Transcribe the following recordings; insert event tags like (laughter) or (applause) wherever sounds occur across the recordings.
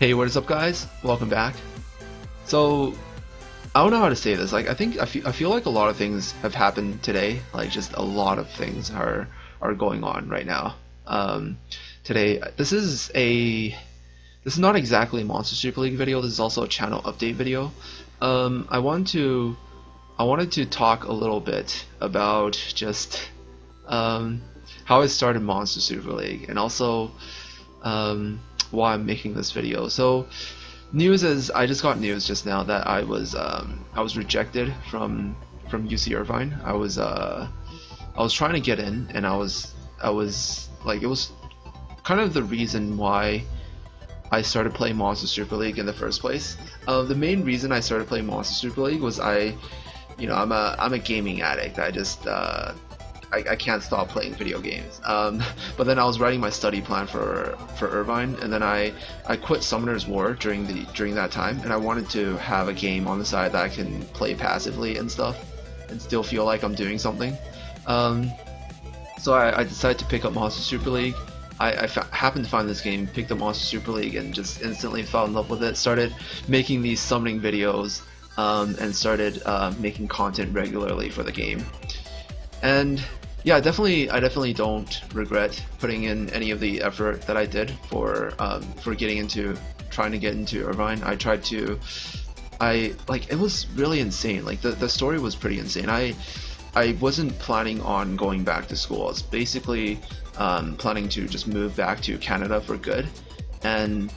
Hey, what is up, guys? Welcome back. So, I don't know how to say this. Like, I think I feel, I feel like a lot of things have happened today. Like, just a lot of things are are going on right now. Um, today, this is a this is not exactly a Monster Super League video. This is also a channel update video. Um, I want to I wanted to talk a little bit about just um, how I started Monster Super League and also um, why I'm making this video. So news is I just got news just now that I was um, I was rejected from from UC Irvine. I was uh, I was trying to get in and I was I was like it was kind of the reason why I started playing Monster Super League in the first place. Uh, the main reason I started playing Monster Super League was I, you know, I'm a I'm a gaming addict. I just uh, I, I can't stop playing video games. Um, (laughs) but then I was writing my study plan for for Irvine, and then I I quit Summoner's War during the during that time, and I wanted to have a game on the side that I can play passively and stuff, and still feel like I'm doing something. Um, so I, I decided to pick up Monster Super League. I, happened to find this game, picked up Monster Super League, and just instantly fell in love with it. Started making these summoning videos, um, and started uh, making content regularly for the game. And yeah, definitely, I definitely don't regret putting in any of the effort that I did for um, for getting into trying to get into Irvine. I tried to, I like it was really insane. Like the the story was pretty insane. I I wasn't planning on going back to school. I was basically um, planning to just move back to Canada for good, and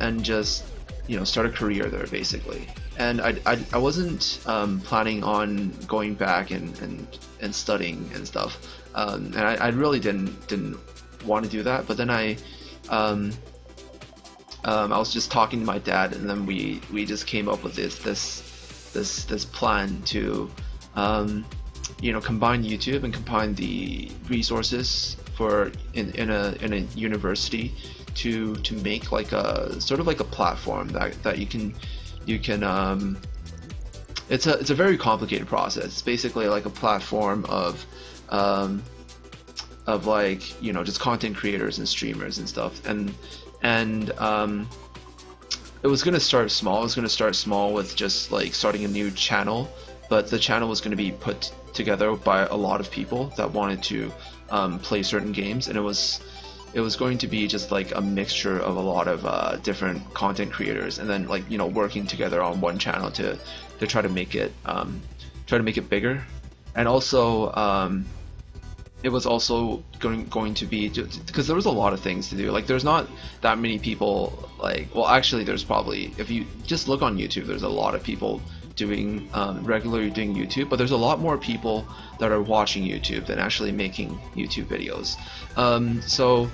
and just you know start a career there basically and I, I, I wasn't um, planning on going back and, and, and studying and stuff, um, and I, I really didn't didn't want to do that. But then I, um, um, I was just talking to my dad, and then we, we just came up with this this this this plan to, um, you know, combine YouTube and combine the resources for in, in a in a university to to make like a sort of like a platform that that you can you can um, it's a it's a very complicated process. It's basically like a platform of um, of like you know just content creators and streamers and stuff and and um, it was gonna start small. It was gonna start small with just like starting a new channel, but the channel was gonna be put together by a lot of people that wanted to um, play certain games, and it was it was going to be just like a mixture of a lot of uh, different content creators and then like you know working together on one channel to to try to make it um, try to make it bigger. And also um, it was also going going to be because there was a lot of things to do. Like there's not that many people like well actually there's probably if you just look on YouTube there's a lot of people doing um, regularly doing YouTube, but there's a lot more people that are watching YouTube than actually making YouTube videos. Um, so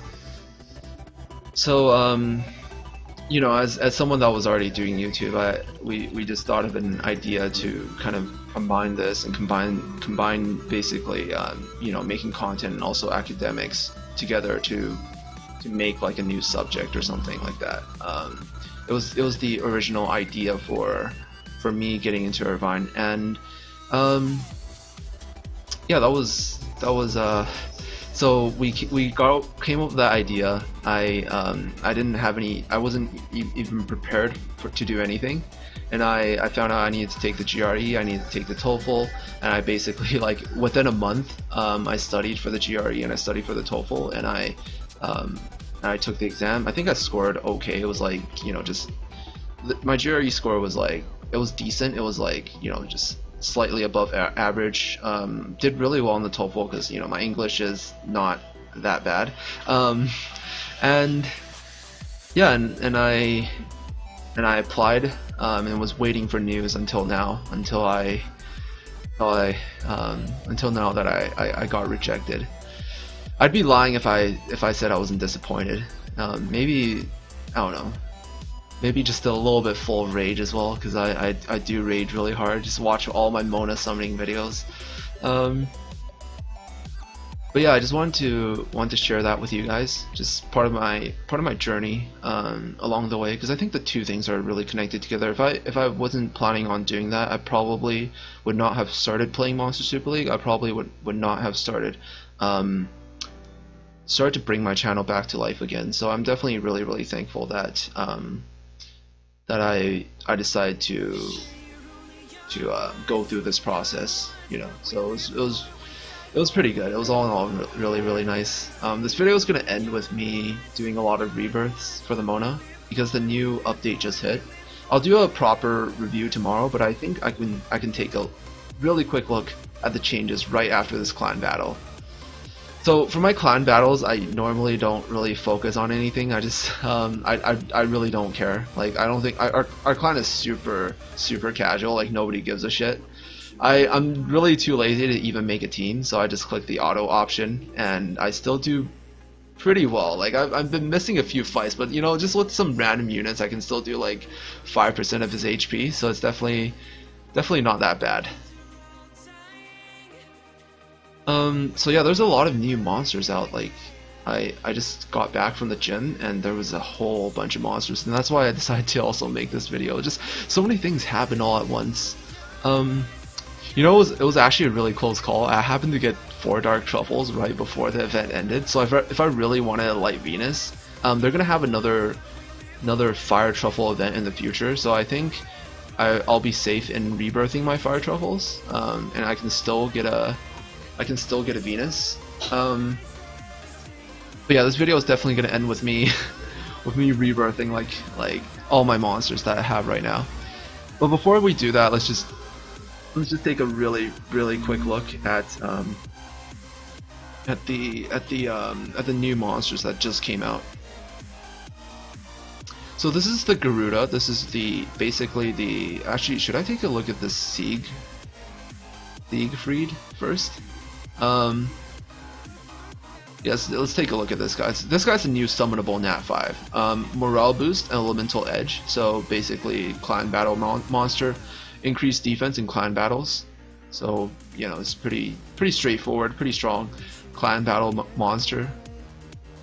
so, um, you know, as, as someone that was already doing YouTube, I, we, we just thought of an idea to kind of combine this and combine combine basically, um, you know, making content and also academics together to to make like a new subject or something like that. Um, it was it was the original idea for for me getting into Irvine, and um, yeah, that was that was uh, so we we got came up with that idea. I um, I didn't have any. I wasn't e even prepared for to do anything, and I I found out I needed to take the GRE. I needed to take the TOEFL, and I basically (laughs) like within a month um, I studied for the GRE and I studied for the TOEFL, and I um, I took the exam. I think I scored okay. It was like you know just my GRE score was like it was decent. It was like you know just slightly above average. Um, did really well in the TOEFL because you know my English is not that bad, um, and yeah, and, and I and I applied um, and was waiting for news until now, until I, until I, um, until now that I, I, I, got rejected. I'd be lying if I if I said I wasn't disappointed. Um, maybe I don't know maybe just a little bit full of rage as well because I, I, I do rage really hard. Just watch all my Mona summoning videos. Um, but yeah I just wanted to want to share that with you guys. Just part of my part of my journey um, along the way because I think the two things are really connected together. If I if I wasn't planning on doing that I probably would not have started playing Monster Super League. I probably would, would not have started um, started to bring my channel back to life again. So I'm definitely really really thankful that um, that I I decided to to uh, go through this process. You know, so it was, it was it was pretty good. It was all in all really really nice. Um, this video is gonna end with me doing a lot of rebirths for the Mona because the new update just hit. I'll do a proper review tomorrow, but I think I can I can take a really quick look at the changes right after this clan battle. So for my clan battles, I normally don't really focus on anything. I just, um, I, I, I really don't care. Like I don't think I, our our clan is super super casual. Like nobody gives a shit. I I'm really too lazy to even make a team, so I just click the auto option, and I still do pretty well. Like I've I've been missing a few fights, but you know just with some random units, I can still do like five percent of his HP. So it's definitely definitely not that bad. Um, so yeah, there's a lot of new monsters out. Like, I I just got back from the gym and there was a whole bunch of monsters, and that's why I (laughs) decided to also make this video. Just so many things happen all at once. Um, you know, it was, it was actually a really close call. I happened to get four Dark Truffles right before the event ended, so if I, if I really wanted a Light Venus, um, they're gonna have another another Fire Truffle event in the future. So I think I, will be safe in rebirthing my Fire Truffles, um, and I can still get a I can still get a Venus. Um, but yeah, this video is definitely going to end with me, (laughs) with me rebirthing like like all my monsters that I have right now. But before we do that, let's just let's just take a really really quick look at um, at the at the um, at the new monsters that just came out. So this is the Garuda. This is the basically the actually should I take a look at the Sieg Siegfried first? Um, yes, let's take a look at this guy. This guy's a new summonable Nat 5. Um, morale boost and elemental edge. So basically, clan battle mon monster, increased defense in clan battles. So you know it's pretty pretty straightforward, pretty strong clan battle monster.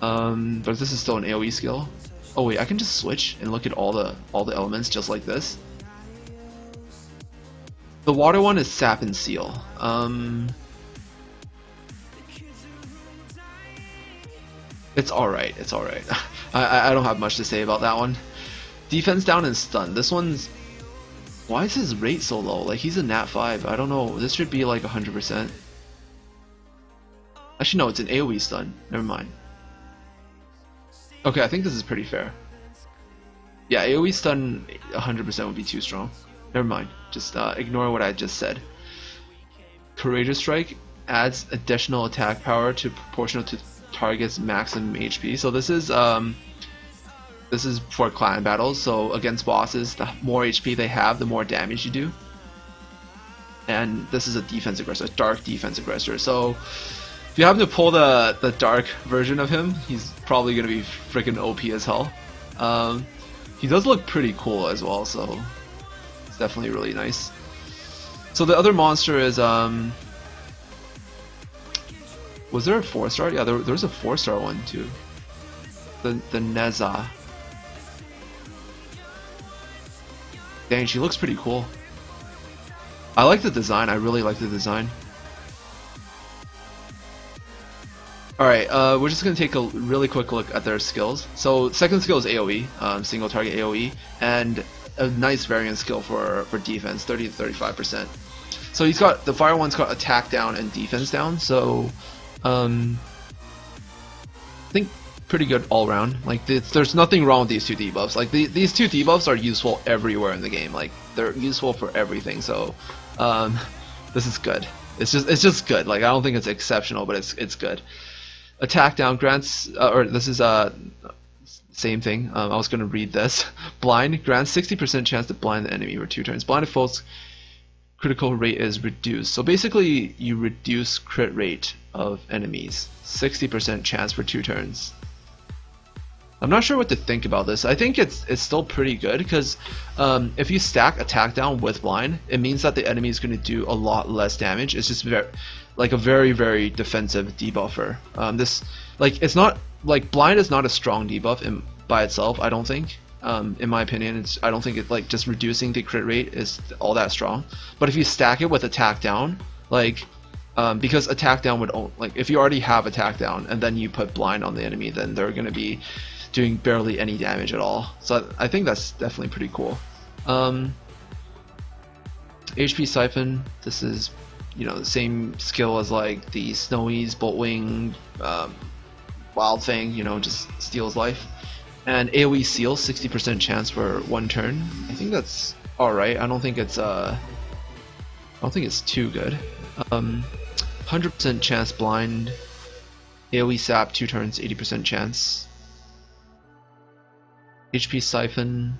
Um, but this is still an AOE skill. Oh wait, I can just switch and look at all the all the elements just like this. The water one is sap and seal. Um, It's alright, it's alright. (laughs) I, I don't have much to say about that one. Defense down and stun. This one's... Why is his rate so low? Like, he's a nat 5. I don't know. This should be like 100%. Actually, no, it's an AoE stun. Never mind. Okay, I think this is pretty fair. Yeah, AoE stun 100% would be too strong. Never mind. Just uh, ignore what I just said. Courageous Strike adds additional attack power to proportional to target's maximum HP. So this is um, this is for clan battles. So against bosses, the more HP they have, the more damage you do. And this is a defense aggressor, a dark defense aggressor. So if you happen to pull the the dark version of him, he's probably gonna be freaking OP as hell. Um, he does look pretty cool as well, so it's definitely really nice. So the other monster is um, was there a four star? Yeah, there, there was a four star one too. The the Neza. Dang, she looks pretty cool. I like the design. I really like the design. Alright, uh, we're just going to take a really quick look at their skills. So, second skill is AoE, um, single target AoE, and a nice variant skill for, for defense, 30 to 35%. So he's got, the fire one's got attack down and defense down, so um, I think pretty good all around. Like there's nothing wrong with these two debuffs. Like the, these two debuffs are useful everywhere in the game. Like they're useful for everything. So um, (laughs) this is good. It's just it's just good. Like I don't think it's exceptional, but it's it's good. Attack down grants, uh, or this is uh same thing. Um, I was gonna read this. (laughs) Blind grants 60% chance to blind the enemy for two turns. Blinded foes critical rate is reduced. So basically, you reduce crit rate of enemies. 60% chance for two turns. I'm not sure what to think about this. I think it's it's still pretty good because um, if you stack attack down with blind, it means that the enemy is going to do a lot less damage. It's just very, like a very very defensive debuffer. Um, this like it's not like blind is not a strong debuff in, by itself. I don't think. Um, in my opinion, it's I don't think it like just reducing the crit rate is all that strong. But if you stack it with attack down, like um, because attack down would like if you already have attack down and then you put blind on the enemy, then they're gonna be doing barely any damage at all. So I, think that's definitely pretty cool. Um, HP Siphon, this is you know the same skill as like the Snowy's Boltwing, um, Wild Fang, you know, just steals life. And AoE Seal, 60% chance for one turn. I think that's alright. I don't think it's uh I don't think it's too good. Um 100% chance blind. AoE Sap, 2 turns, 80% chance. HP Siphon,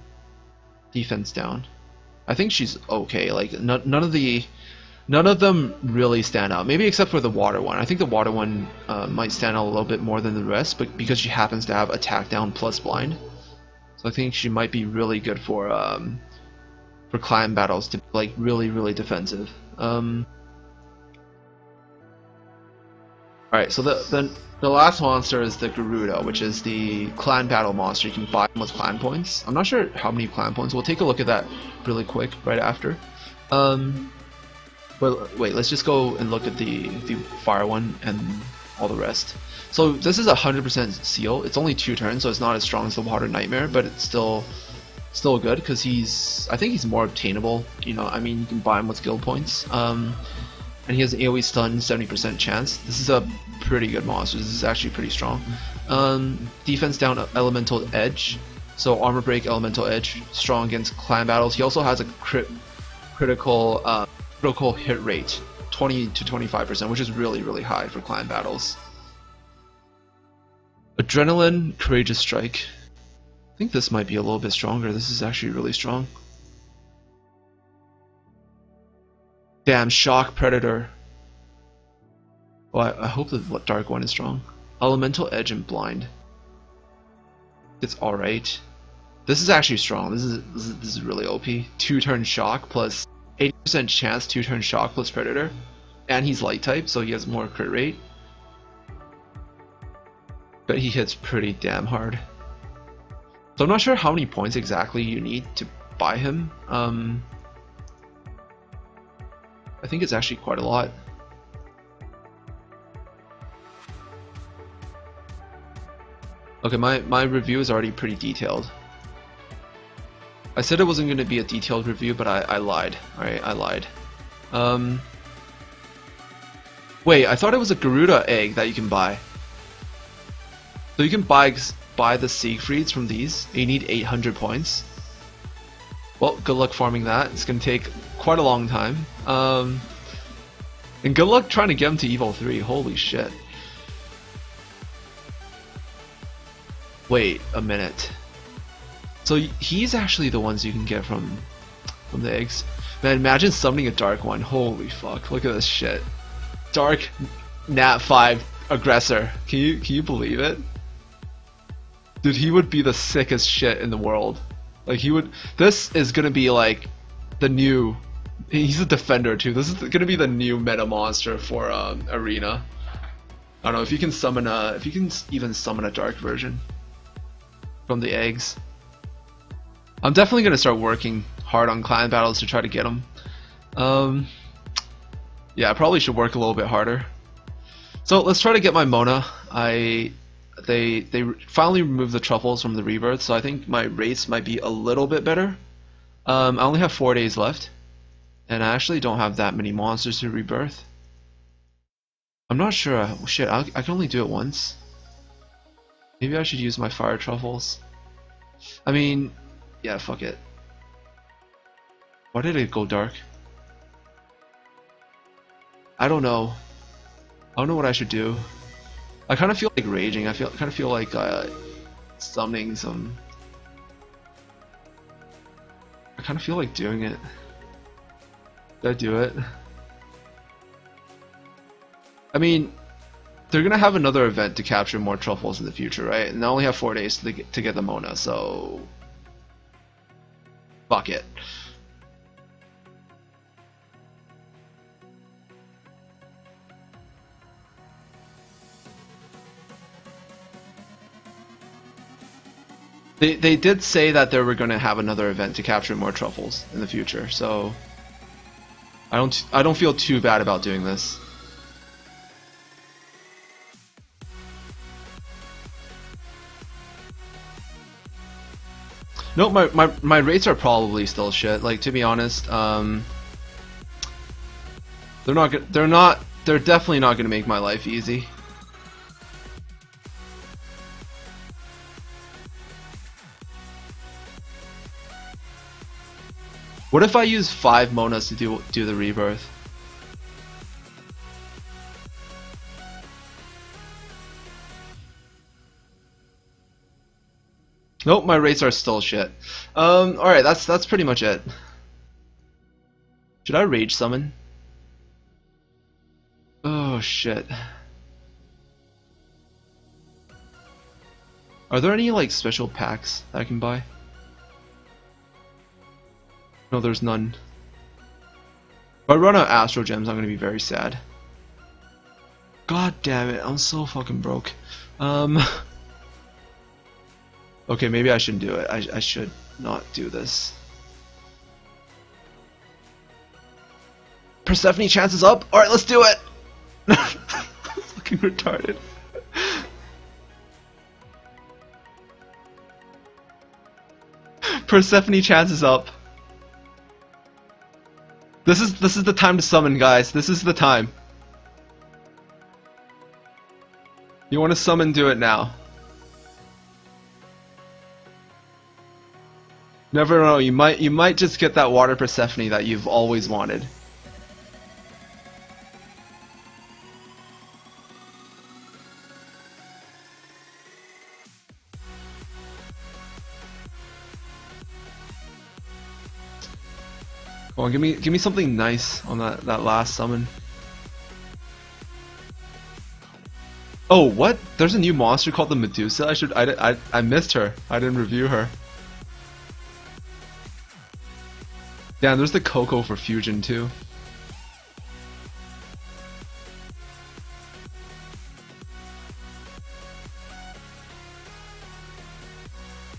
defense down. I think she's okay. Like none, none of the none of them really stand out. Maybe except for the water one. I think the water one uh, might stand out a little bit more than the rest, but because she happens to have attack down plus blind, so I think she might be really good for um, for clan battles to like really really defensive. Um, all right, so the, the the last monster is the Garuda, which is the clan battle monster. You can buy them with clan points. I'm not sure how many clan points. We'll take a look at that really quick right after. Um, well, wait, let's just go and look at the, the fire one and all the rest. So this is a 100% seal. It's only two turns, so it's not as strong as the Water Nightmare, but it's still still good because he's I think he's more obtainable. You know, I mean, you can buy him with guild points. Um, and he has an AoE stun, 70% chance. This is a pretty good monster. This is actually pretty strong. Um, defense down, elemental edge. So armor break, elemental edge, strong against clan battles. He also has a crit, critical. Uh, critical hit rate 20 to 25%, which is really, really high for clan battles. Adrenaline, Courageous Strike. I think this might be a little bit stronger. This is actually really strong. Damn, Shock Predator. Well, I, hope the Dark one is strong. Elemental Edge and Blind. It's alright. This is actually strong. This is, this is, this is really OP. Two turn shock plus 80% chance to turn Shock plus Predator. And he's light type, so he has more crit rate. But he hits pretty damn hard. So I'm not sure how many points exactly you need to buy him. Um, I think it's actually quite a lot. Okay, my, my review is already pretty detailed. I said it wasn't going to be a detailed review, but I, I lied. Alright, I lied. Um, wait, I thought it was a Garuda egg that you can buy. So you can buy buy the Siegfrieds from these. You need 800 points. Well, good luck farming that. It's going to take quite a long time. Um, and good luck trying to get them to Evo 3. Holy shit. Wait a minute. So he's actually the ones you can get from from the eggs. Man, imagine summoning a dark one. Holy fuck! Look at this shit. Dark Nat five aggressor. Can you can you believe it? Dude, he would be the sickest shit in the world. Like he would. This is gonna be like the new. He's a defender too. This is gonna be the new meta monster for um, arena. I don't know if you can summon a. If you can even summon a dark version from the eggs. I'm definitely going to start working hard on clan battles to try to get them. Um, yeah, I probably should work a little bit harder. So let's try to get my Mona. I they they finally removed the truffles from the rebirth, so I think my race might be a little bit better. Um, I only have four days left, and I actually don't have that many monsters to rebirth. I'm not sure. Shit, I, I can only do it once. Maybe I should use my fire truffles. I mean, yeah, fuck it. Why did it go dark? I don't know. I don't know what I should do. I kind of feel like raging. I feel kind of feel like uh, summoning some. I kind of feel like doing it. Did I do it? I mean, they're gonna have another event to capture more truffles in the future, right? And they only have four days to get, to get the Mona, so Fuck it. They, they did say that they were going to have another event to capture more truffles in the future, so I don't I don't feel too bad about doing this. No, my, my, my rates are probably still shit. Like, to be honest, um... They're not they're not, they're definitely not gonna make my life easy. What if I use five monas to do do the rebirth? Nope, my rates are still shit. Um, alright, that's that's pretty much it. Should I rage summon? Oh shit. Are there any like special packs that I can buy? No, there's none. If I run out of Astral Gems, I'm gonna be very sad. God damn it, I'm so fucking broke. Um. (laughs) Okay, maybe I shouldn't do it. I, I should not do this. Persephone chances up? Alright, let's do it! (laughs) fucking retarded. Persephone chances up. This is this is the time to summon, guys. This is the time. You want to summon, do it now. Never know, you might you might just get that water Persephone that you've always wanted. Come on, give me give me something nice on that, that last summon. Oh, what? There's a new monster called the Medusa? I should I, I, I missed her. I didn't review her. Yeah, there's the Coco for Fusion too.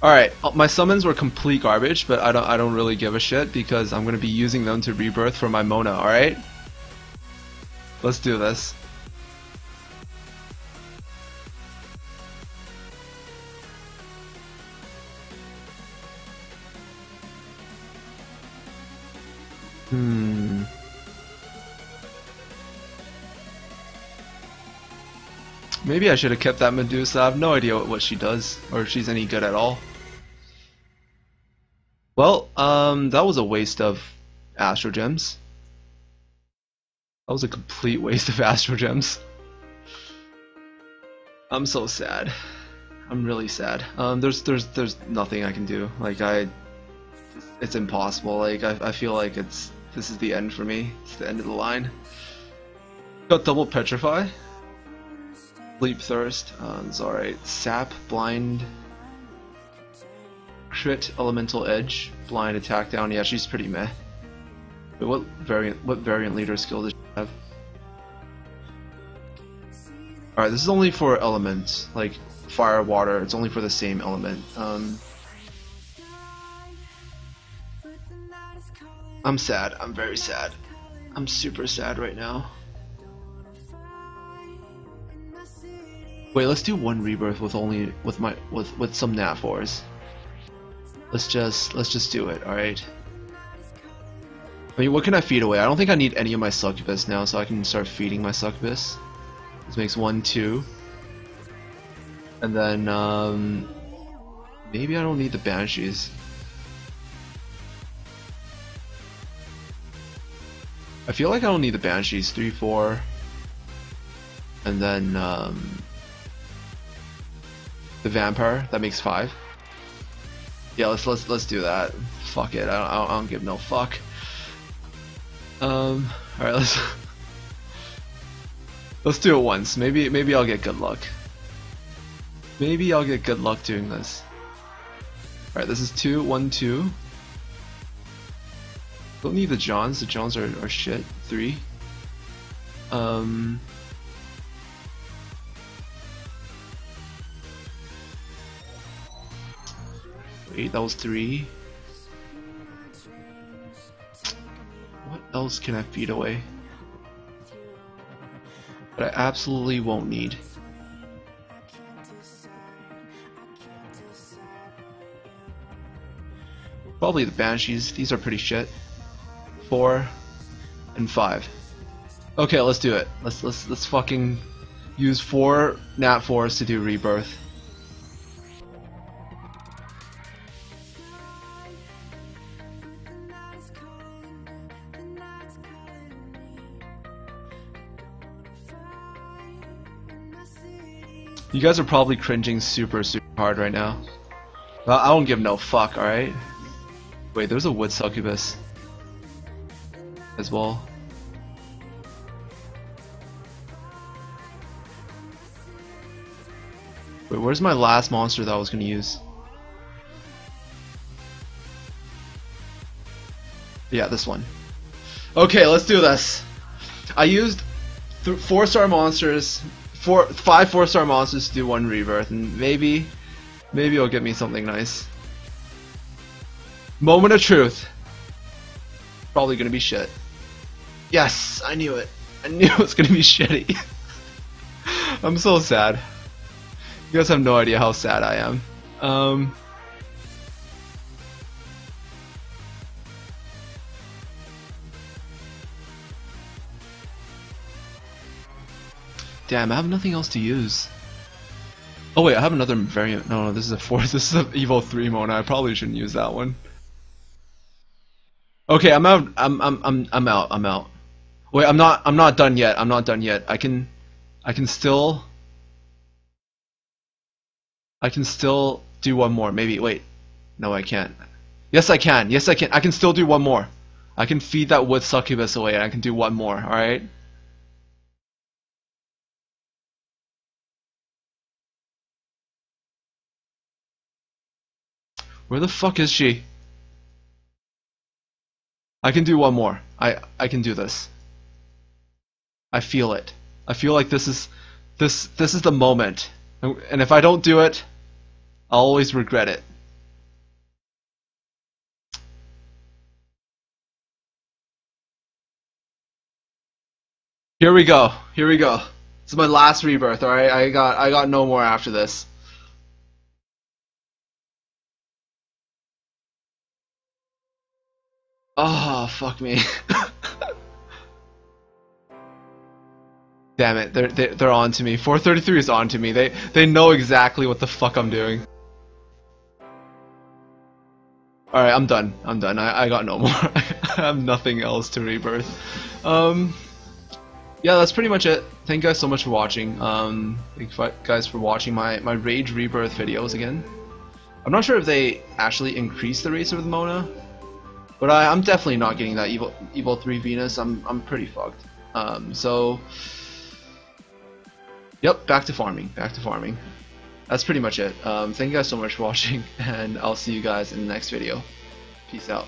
Alright, uh, my summons were complete garbage, but I don't I don't really give a shit because I'm gonna be using them to rebirth for my Mona, alright? Let's do this. Hmm. Maybe I should have kept that Medusa. I have no idea what, she does, or if she's any good at all. Well, um, that was a waste of Astral Gems. That was a complete (laughs) waste of Astral Gems. I'm so sad. I'm really sad. Um, there's there's there's nothing I can do. Like I, it's impossible. Like I I feel like it's this is the end for me. It's the end of the line. Got double petrify. Sleep thirst. Uh, it's alright. Sap, blind. Crit, elemental edge, blind attack down. Yeah, she's pretty meh. But what variant? What variant leader skill does she have? Alright, this is only for elements, like fire, water. It's only for the same element. Um, I'm sad. I'm very sad. I'm super sad right now. Wait, let's do one rebirth with only with my with with some nat fours. Let's just let's just do it. All right. I mean, what can I feed away? I don't think I need any of my succubus now, so I can start feeding my succubus. This makes one, two, and then um, maybe I don't need the banshees. I feel like I don't need the Banshees. 3, 4. And then um, the Vampire. That makes 5. Yeah, let's let's let's do that. Fuck it. I don't, I don't give no fuck. Um. All right. (laughs) Let's let's do it once. Maybe maybe I'll get good luck. Maybe I'll get good luck doing this. All right. This is two, one, two. Don't need the Johns. The Johns are, are shit. Three. Um. Wait, that was three. What else can I feed away? But I absolutely won't need. Probably the Banshees. These are pretty shit. Four and five. Okay, let's do it. Let's let's let's fucking use four Nat fours to do rebirth. You guys are probably cringing super super hard right now. I don't give no fuck, alright? Wait, there's a wood succubus as well. Wait, where's my last monster that I was gonna use? Yeah, this one. Okay, let's do this. I used four star monsters, four, five four star monsters to do one rebirth, and maybe, maybe it'll get me something nice. Moment of truth. Probably gonna be shit. Yes, I knew it. I knew it was gonna be shitty. (laughs) I'm so sad. You guys have no idea how sad I am. Um, Damn, I have nothing else to use. Oh wait, I have another variant. No, no, this is a fourth. (laughs) This is an Evo 3 Mona. I probably shouldn't use that one. Okay, I'm out. I'm I'm I'm I'm out. I'm out. Wait, I'm not. I'm not done yet. I'm not done yet. I can, I can still. I can still do one more. Maybe. Wait. No, I can't. Yes, I can. Yes, I can. I can still do one more. I can feed that wood succubus away, and I can do one more. All right. Where the fuck is she? I can do one more. I I can do this. I feel it. I feel like this is this this is the moment. And if I don't do it, I'll always regret it. Here we go. Here we go. This is my last rebirth, alright? I got I got no more after this. Oh, fuck me. (laughs) Damn it, they're, they're, they're on to me. 433 is on to me. They, they know exactly what the fuck I'm doing. Alright, I'm done. I'm done. I, I got no more. (laughs) I have nothing else to rebirth. Um, yeah, that's pretty much it. Thank you guys so much for watching. Um, thank you guys for watching my, my Rage Rebirth videos again. I'm not sure if they actually increased the race of the Mona, but I, am definitely not getting that Evil Evo 3 Venus. I'm I'm pretty fucked. Um, so, yep, back to farming. Back to farming. That's pretty much it. Um, thank you guys so much for (laughs) watching, and I'll see you guys in the next video. Peace out.